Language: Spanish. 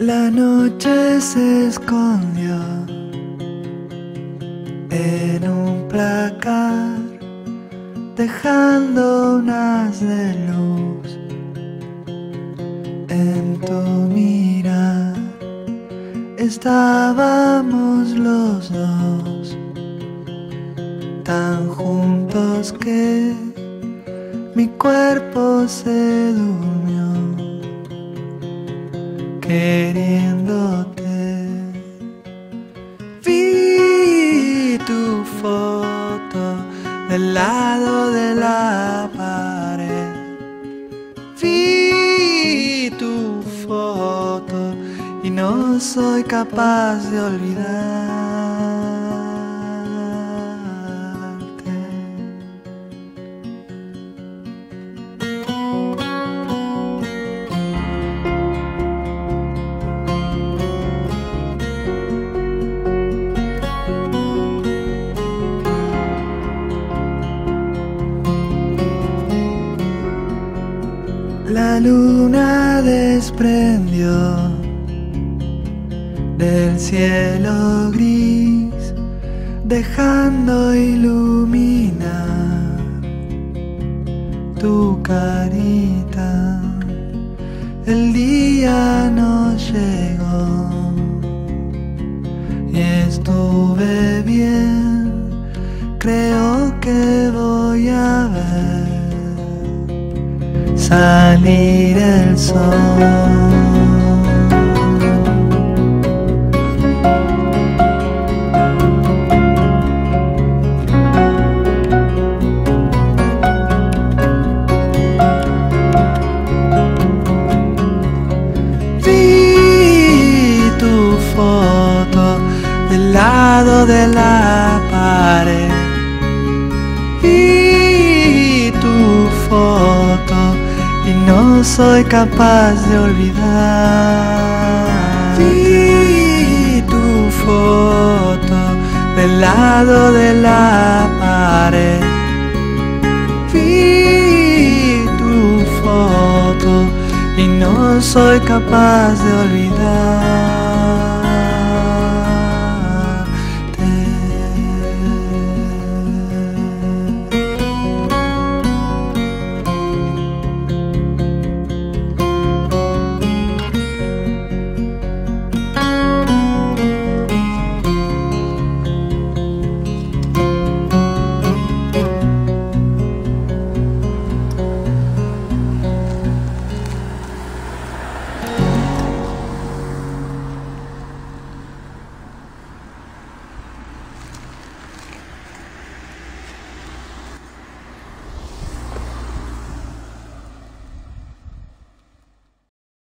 La noche se escondió en un placar, dejando unas de luz en tu mirar. Estábamos los dos tan juntos que mi cuerpo se durmió queriéndote. Vi tu foto del lado de la pared. Vi tu foto y no soy capaz de olvidarte. La luna desprendió del cielo gris, dejando iluminar tu carita. El día no llegó y estuve salir el sol. Vi tu foto del soy capaz de olvidar. Vi tu foto del lado de la pared. Vi tu foto y no soy capaz de olvidar.